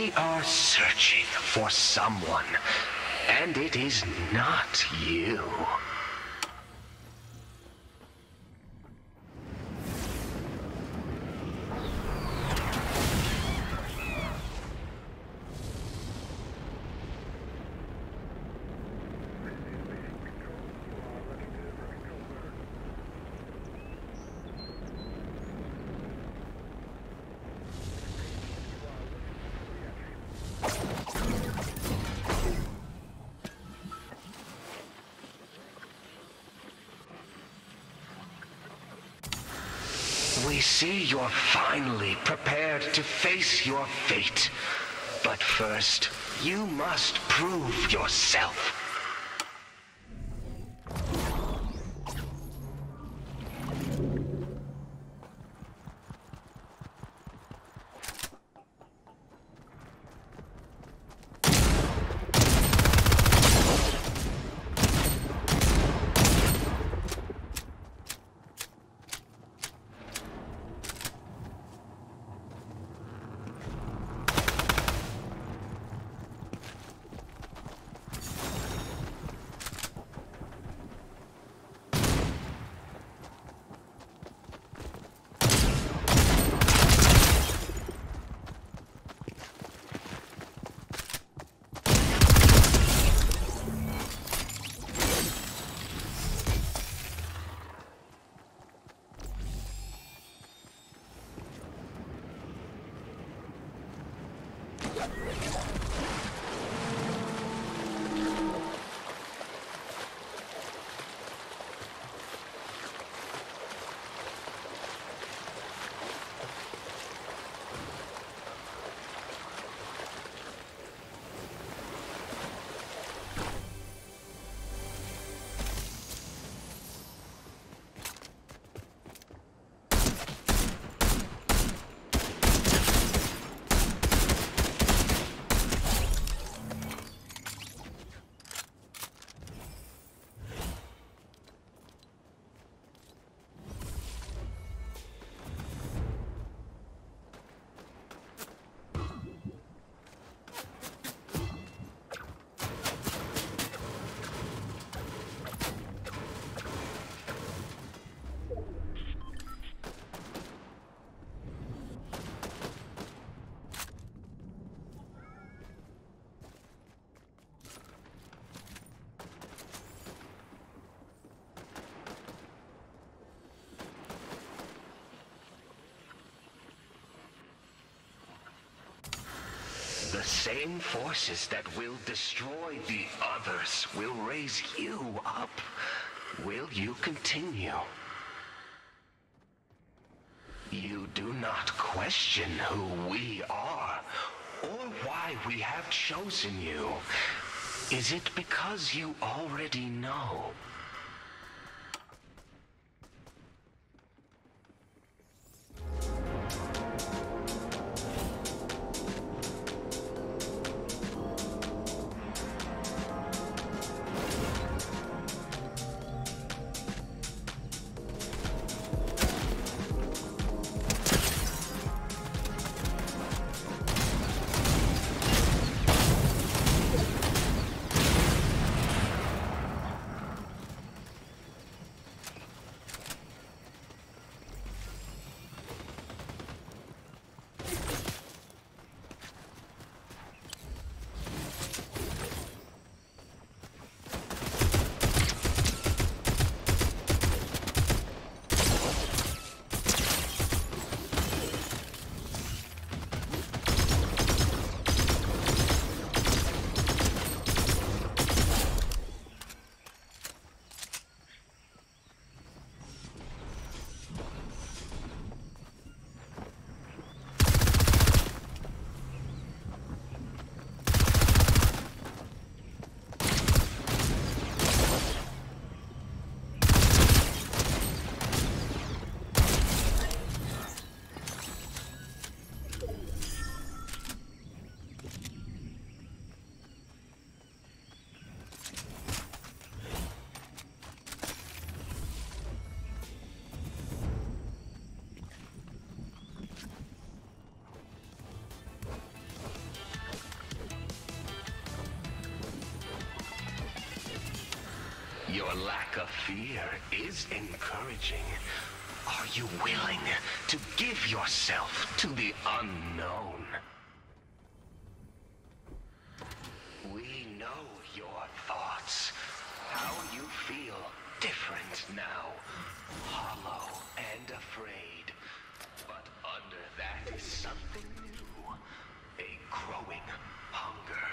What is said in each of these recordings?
We are searching for someone, and it is not you. We see you're finally prepared to face your fate. But first, you must prove yourself. Same forces that will destroy the others will raise you up. Will you continue? You do not question who we are, or why we have chosen you. Is it because you already know? Your lack of fear is encouraging. Are you willing to give yourself to the unknown? We know your thoughts. How you feel different now. Hollow and afraid. But under that is something new. A growing hunger.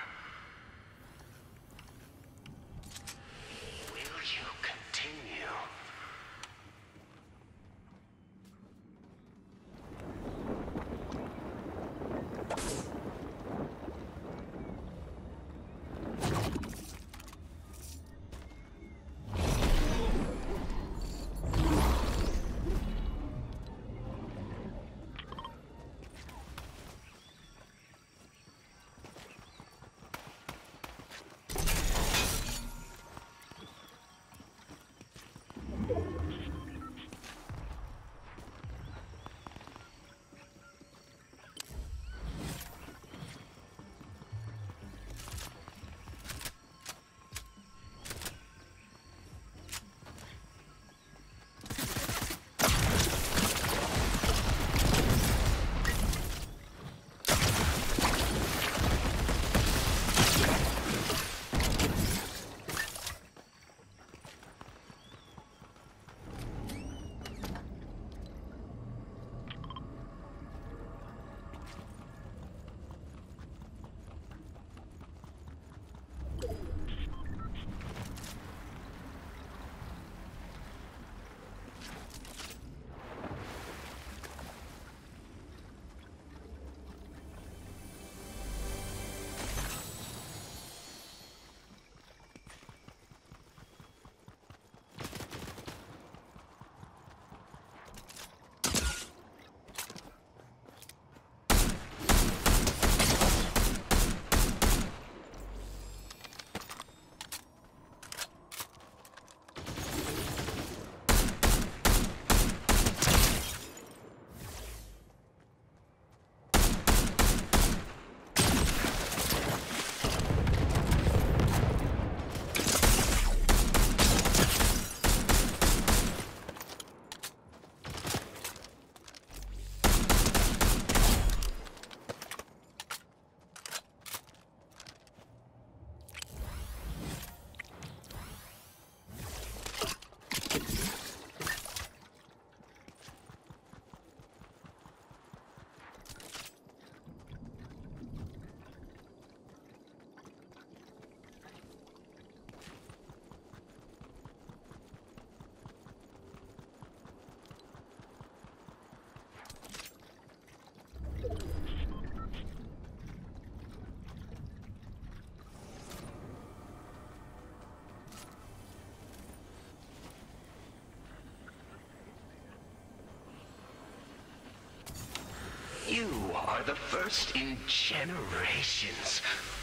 You are the first in generations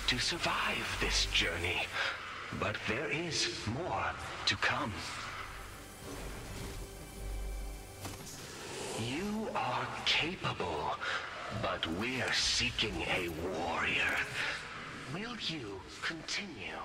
to survive this journey. But there is more to come. You are capable, but we're seeking a warrior. Will you continue?